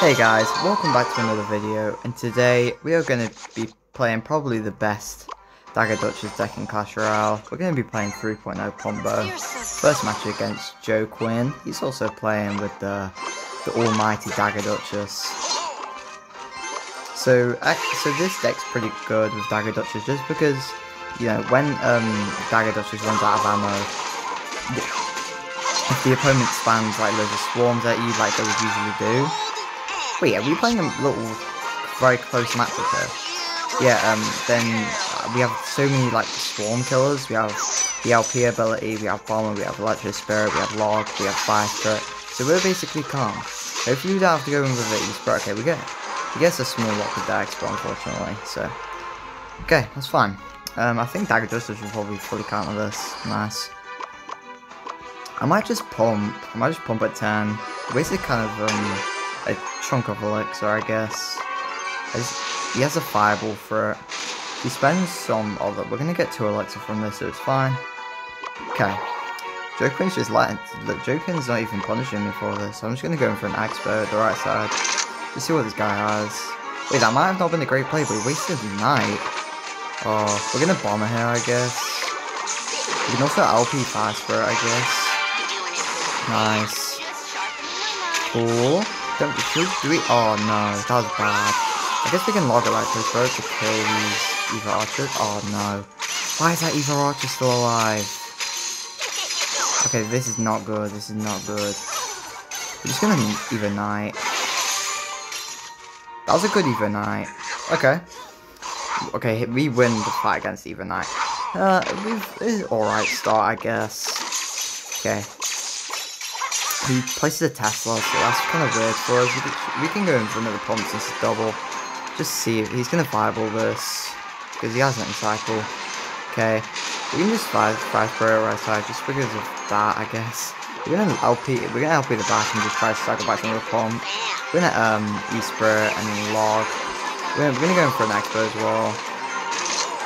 Hey guys, welcome back to another video, and today we are going to be playing probably the best Dagger Duchess deck in Clash Royale. We're going to be playing 3.0 combo. First match against Joe Quinn. He's also playing with the, the almighty Dagger Duchess. So, so this deck's pretty good with Dagger Duchess just because, you know, when um, Dagger Duchess runs out of ammo, if the opponent spams like loads of swarms at you like they would usually do, Wait, are we playing a little, very close match with her? Yeah, um, then we have so many, like, swarm killers. We have the LP ability, we have Bomber, we have Electro Spirit, we have Log, we have Fire Spirit. So we're basically calm. Hopefully we don't have to go in with the Spirit. Okay, we get, we get a small lot of Dags, but unfortunately, so. Okay, that's fine. Um, I think Dagger Duchess will probably fully counter this. Nice. I might just pump. I might just pump at 10. Basically kind of, um, a chunk of elixir, I guess. He has a fireball for it. He spends some of it. We're gonna get two elixir from this, so it's fine. Okay. Jokin's just letting. Look, Jokin's not even punishing me for this. So I'm just gonna go in for an X-Bow at the right side. Let's see what this guy has. Wait, that might have not been a great play, but he wasted the night. Oh, we're gonna bomber here, I guess. We can also LP fast for it, I guess. Nice. Cool. Don't do we? Oh no, that was bad. I guess we can log it like this, right, to kill these Evo Archers. Oh no. Why is that Evo Archer still alive? Okay, this is not good, this is not good. We're just gonna Evo Knight. That was a good Evo Knight. Okay. Okay, we win the fight against Evo Knight. Uh, we've, alright start, I guess. Okay, he places a Tesla, so that's kind of weird for us. We can, go in for another pump since it's double. Just see if he's going to fireball this, because he has an cycle. Okay, we can just fire, fire spray right side just because of that, I guess. We're gonna LP, we're gonna LP the back and just try to cycle back another pump. We're gonna um E-Spirit and log. We're gonna, we're gonna go in for an X-Bow as well.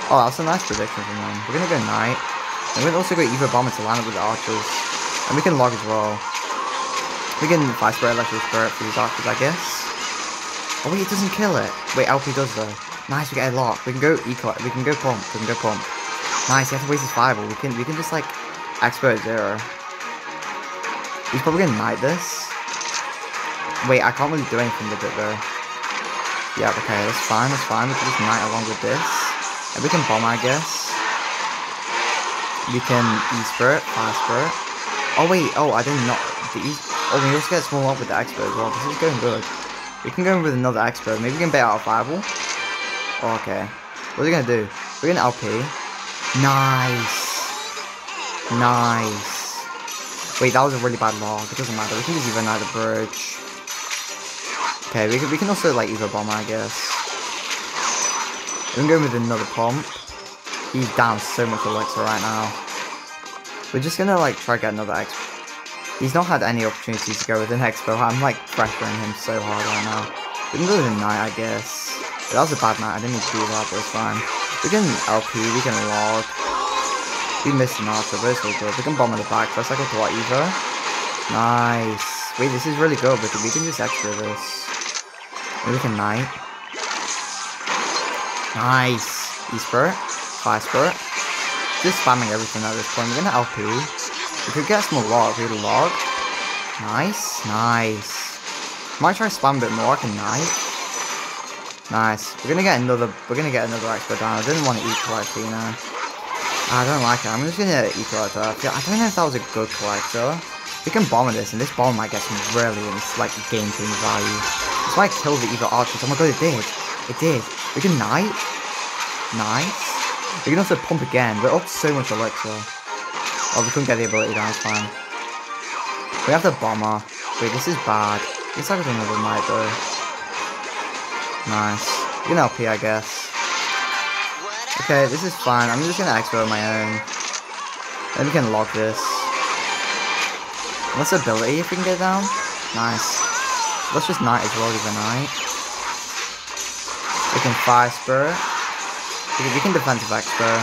Oh, that's a nice prediction from him. We're gonna go Knight. And we're gonna also go Evo Bomber to land up with the archers. And we can log as well. We can Fire Spirit, Electro Spirit for these archers, I guess. Oh wait, it doesn't kill it. Wait, LP does though. Nice, we get a lock. We can go eco we can go pump, we can go pump. Nice, he has to waste his fireball. We can we can just like expert zero. He's probably gonna knight this. Wait, I can't really do anything with it though. Yeah, okay, that's fine, that's fine. We can just knight along with this. And we can bomb, I guess. We can E-Spirit, Fire Spirit. Oh wait, oh, I did not... The e Oh, we also get small up with the expert as well. This is going good. We can go in with another expert. Maybe we can bait out a fireball. Oh, okay. What are we gonna do? We're gonna LP. Nice. Nice. Wait, that was a really bad log. It doesn't matter. We can just even out the bridge. Okay, we can, we can also like either bomb, I guess. We can go with another pump. He's down so much elixir right now. We're just gonna like try to get another expert. He's not had any opportunities to go with an X-Bow. I'm like pressuring him so hard right now. We can go with a knight, I guess. But that was a bad knight. I didn't mean to do that, but it's fine. We can LP, we can log. We missed an archer, but it's all good. We can bomb in the back. First go to what, Eva? Nice. Wait, this is really good but we can just extra this. Maybe we can knight. Nice. E-Spirit. Fire Spirit. Just spamming everything at this point. We're gonna LP. We could get some log, we log. Nice, nice. Might try spam a bit more, I can knight. Nice. We're gonna get another we're gonna get another expert down. I didn't want to equalize Tina. Uh. I don't like it. I'm just gonna equalize her. I don't know if that was a good collector. We can bomb this, and this bomb might get some really like game changing value. This might kill the evil archers. Oh my god, it did. It did. We can knight. Nice. We can also pump again. We're up so much elixir. Oh, we couldn't get the ability down, fine. We have the bomber. Wait, this is bad. It's like another knight though. Nice. You can LP, I guess. Okay, this is fine. I'm just gonna X-Bow my own. Then we can lock this. What's ability if we can get down? Nice. Let's just knight as well, give a knight. We can fire spur. We can defensive X-Bow.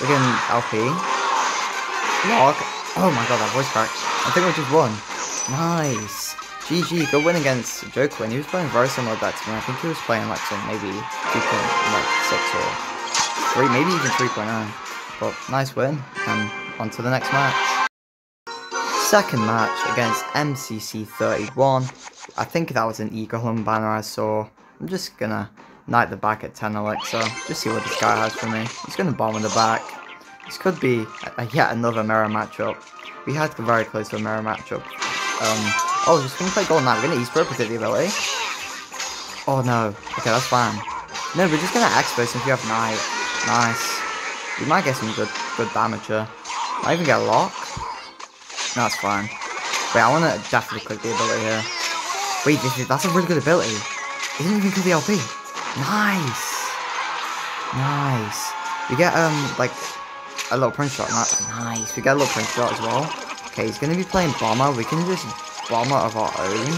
We can LP. Log. Oh my god, that voice crack. I think we just won. Nice. GG, good win against Joker. he was playing very similar deck to me. I think he was playing like some maybe 2.6 or 3, maybe even 3.9. But nice win, and on to the next match. Second match against MCC31. I think that was an Eagle home banner I saw. I'm just gonna knight the back at 10 Elixir. Just see what this guy has for me. He's gonna bomb in the back. This could be a, a yet another mirror matchup. We had to very close to a mirror matchup. Um, oh, just gonna play Golden Knight. We're gonna East Pro the ability. Oh no. Okay, that's fine. No, we're just gonna X-Bow since we have Knight. Nice. We might get some good good damage here. Might even get a lock. No, that's fine. Wait, I wanna definitely click the ability here. Wait, this is, that's a really good ability. It didn't even kill the LP. Nice. Nice. You get, um, like, a little print shot. Nice. We get a little print shot as well. Okay, he's going to be playing bomber. We can just bomber of our own.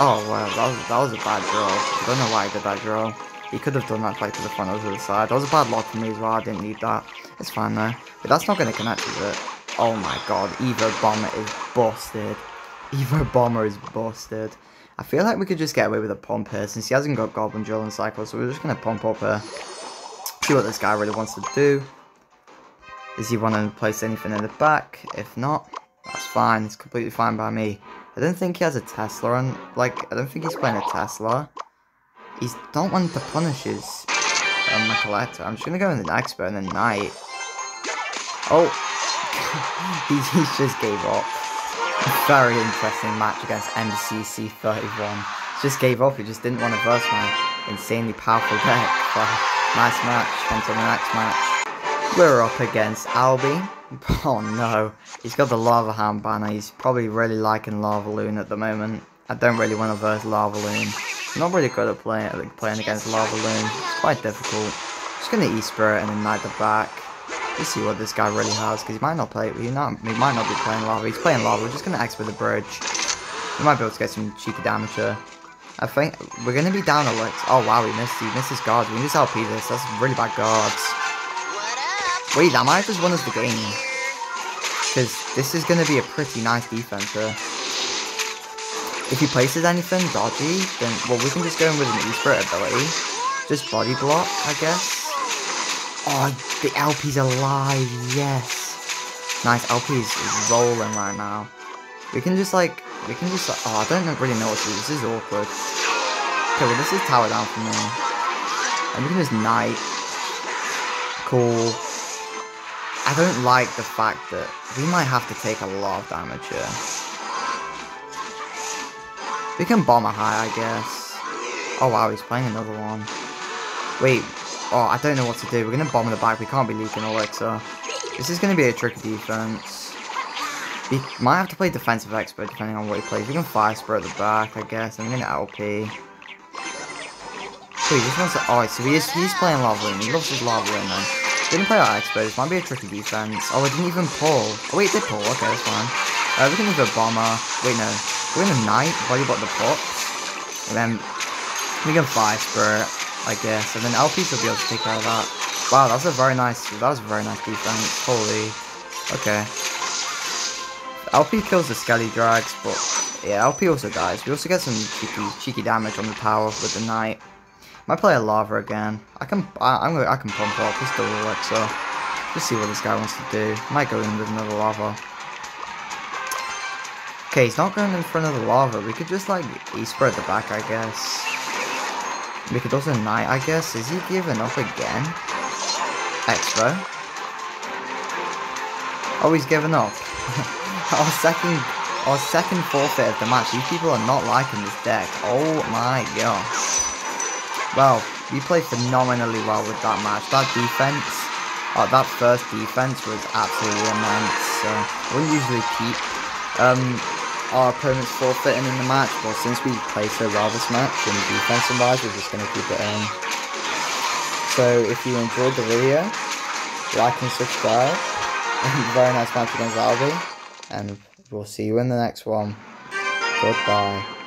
Oh, wow. That was, that was a bad draw. I don't know why I did that draw. He could have done that like to the front or to the side. That was a bad lock for me as well. I didn't need that. It's fine though. But that's not going to connect with it. Oh my god. Evo Bomber is busted. Evo Bomber is busted. I feel like we could just get away with a pump here since he hasn't got Goblin Drilling Cycle, so we're just going to pump up here. See what this guy really wants to do. Does he want to place anything in the back? If not, that's fine. It's completely fine by me. I don't think he has a Tesla on, like, I don't think he's playing a Tesla. He's not one to punish his um, collector. I'm just going to go in the X-Bow and then Knight. Oh, he's, he's just gave up very interesting match against MCC 31. Just gave up, he just didn't want to verse my insanely powerful deck. But nice match, on to the next match. We're up against Albi. Oh no, he's got the Lava Hand banner, he's probably really liking Lava Loon at the moment. I don't really want to verse Lava Loon. I'm not really good at playing, playing against Lava Loon, it's quite difficult. Just gonna E-Spirit and then Knight the back. Let's see what this guy really has, because he might not play, he, not, he might not be playing lava. He's playing lava, we're just going to X with the bridge. We might be able to get some cheeky damage here. I think we're going to be down a lot. Oh wow, he missed, he missed his guards. We can just LP this, that's really bad guards. Wait, that might have just won us the game. Because this is going to be a pretty nice defense here. If he places anything dodgy, then, well, we can just go in with an E-Spirit ability. Just body block, I guess. Oh, the LP's alive, yes. Nice, LP's rolling right now. We can just like, we can just, oh, I don't really know what to do. This is awkward. Okay, well, this is tower down for me. And we can just knight. Cool. I don't like the fact that we might have to take a lot of damage here. We can bomb a high, I guess. Oh wow, he's playing another one. Wait, Oh, I don't know what to do. We're going to bomb in the back. We can't be leaking Elixir. This is going to be a tricky defense. We might have to play defensive expert depending on what he plays. We can fire spirit at the back, I guess. I'm going to LP. So he just wants to... Oh, so he is, he's playing Lava Loon. He loves his Lava Loon then. Didn't play our. This might be a tricky defense. Oh, it didn't even pull. Oh, wait, it did pull. Okay, that's fine. Uh, we can move a Bomber. Wait, no. We're in a Knight. Body bought the pop. And then we can Fire Spirit. I guess. And then LP will be able to take care of that. Wow, that's a very nice, that was a very nice defense. Holy. Okay. LP kills the Skelly Drags, but yeah, LP also dies. We also get some cheeky, cheeky damage on the tower with the Knight. Might play a Lava again. I can, I, am gonna, I can pump up. Let's do Elixir. Just see what this guy wants to do. Might go in with another Lava. Okay, he's not going in front of the Lava. We could just like E-Spirit the back, I guess. We could also knight, I guess. Is he giving up again? X-Bow. Oh, he's given up. our second, our second forfeit of the match. These people are not liking this deck. Oh my gosh. Well, we played phenomenally well with that match. That defense, oh, that first defense was absolutely immense. So, wouldn't usually keep um, our opponents forfeiting in the match, but since we played so well this match, and defensive wise, we're just going to keep it in. So if you enjoyed the video, like and subscribe. Very nice match against Albi, and we'll see you in the next one. Goodbye.